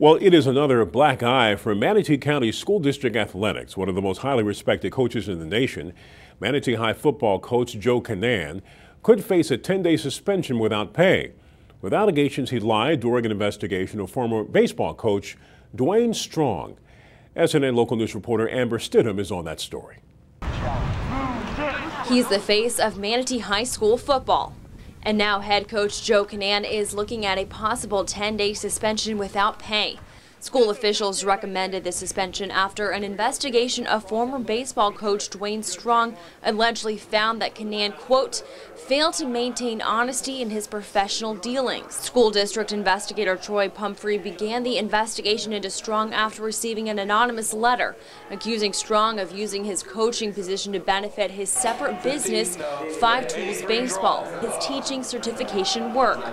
Well, it is another black eye for Manatee County School District Athletics, one of the most highly respected coaches in the nation. Manatee High football coach Joe Kinnan could face a 10-day suspension without pay, with allegations he lied during an investigation of former baseball coach Dwayne Strong. SNN local news reporter Amber Stidham is on that story. He's the face of Manatee High School football. And now head coach Joe Kinnan is looking at a possible 10-day suspension without pay. School officials recommended the suspension after an investigation of former baseball coach Dwayne Strong allegedly found that Kinnan, quote, failed to maintain honesty in his professional dealings. School district investigator Troy Pumphrey began the investigation into Strong after receiving an anonymous letter accusing Strong of using his coaching position to benefit his separate business, Five Tools Baseball, his teaching certification work.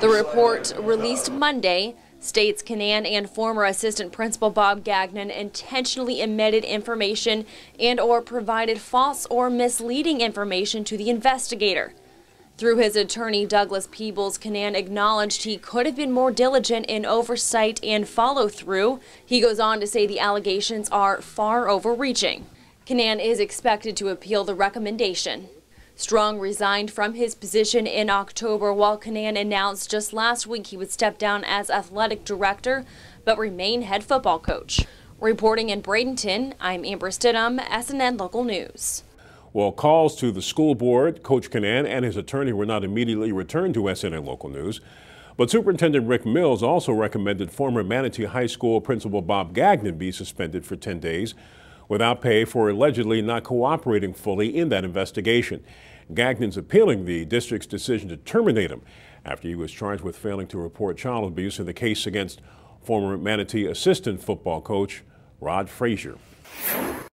The report, released Monday, states Kinnan and former assistant principal Bob Gagnon intentionally omitted information and or provided false or misleading information to the investigator. Through his attorney, Douglas Peebles, Kinnan acknowledged he could have been more diligent in oversight and follow through. He goes on to say the allegations are far overreaching. Kinnan is expected to appeal the recommendation. Strong resigned from his position in October while Kinnan announced just last week he would step down as athletic director but remain head football coach. Reporting in Bradenton, I'm Amber Stidham, SNN Local News. Well, calls to the school board, Coach Kinnan and his attorney were not immediately returned to SNN Local News. But Superintendent Rick Mills also recommended former Manatee High School Principal Bob Gagnon be suspended for 10 days without pay for allegedly not cooperating fully in that investigation. Gagnon's appealing the district's decision to terminate him after he was charged with failing to report child abuse in the case against former Manatee assistant football coach Rod Frazier.